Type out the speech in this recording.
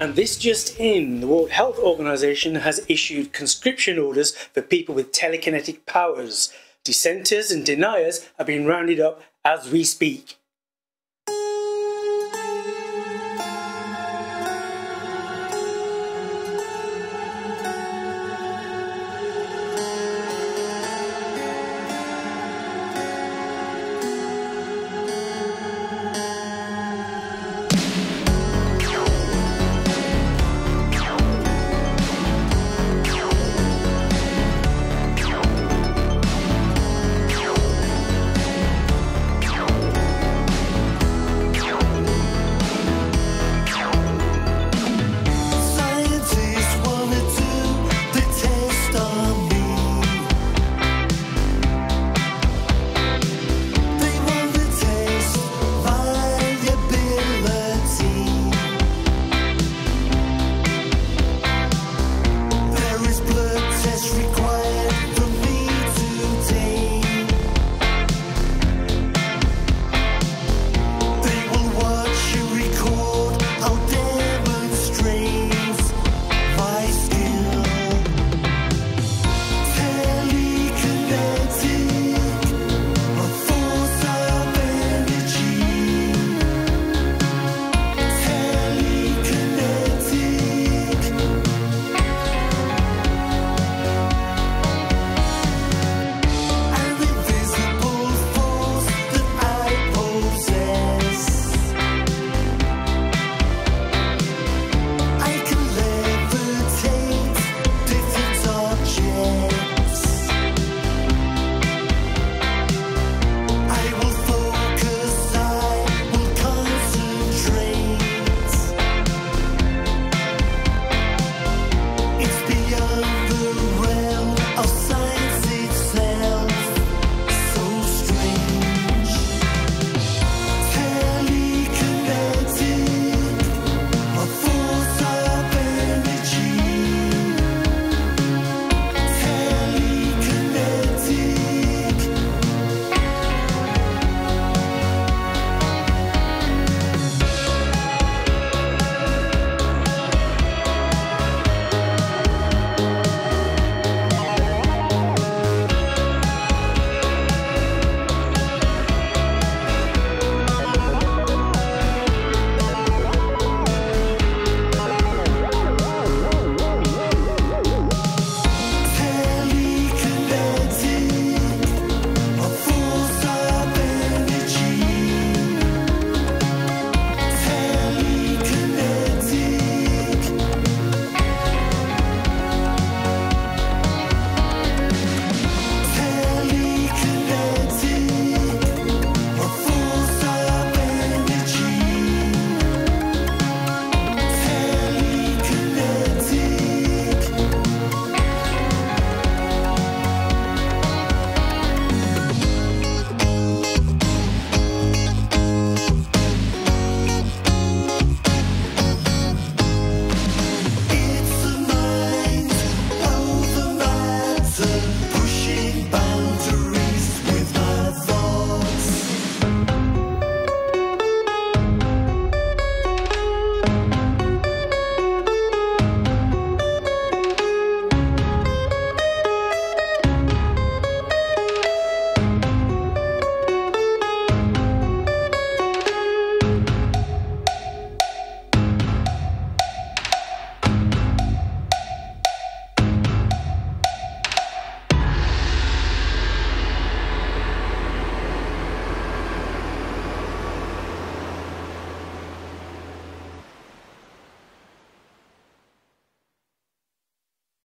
And this just in, the World Health Organization has issued conscription orders for people with telekinetic powers. Dissenters and deniers are being rounded up as we speak.